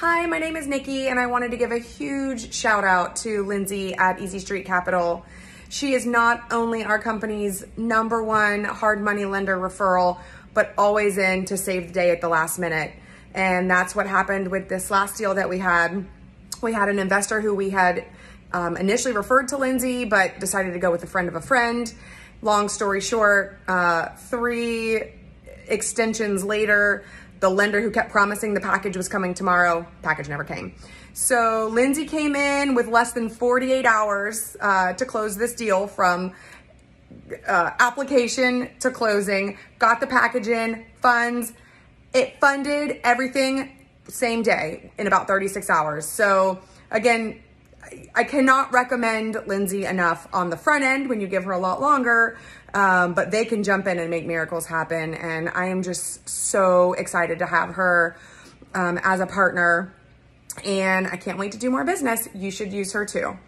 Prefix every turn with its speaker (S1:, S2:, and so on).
S1: Hi, my name is Nikki, and I wanted to give a huge shout out to Lindsey at Easy Street Capital. She is not only our company's number one hard money lender referral, but always in to save the day at the last minute. And that's what happened with this last deal that we had. We had an investor who we had um, initially referred to Lindsey, but decided to go with a friend of a friend. Long story short, uh, three extensions later, the lender who kept promising the package was coming tomorrow, package never came. So Lindsey came in with less than 48 hours uh, to close this deal from uh, application to closing, got the package in, funds. It funded everything same day in about 36 hours. So again, I cannot recommend Lindsey enough on the front end when you give her a lot longer, um, but they can jump in and make miracles happen. And I am just so excited to have her um, as a partner. And I can't wait to do more business. You should use her too.